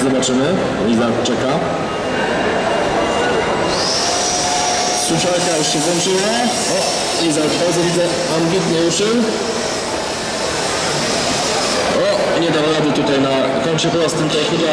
zobaczymy. Liza czeka. Suszarka już się włączyła. O, Liza odchodzę, widzę, ambitnie ruszył. O, nie dał rady tutaj na kącie prostym, to chyba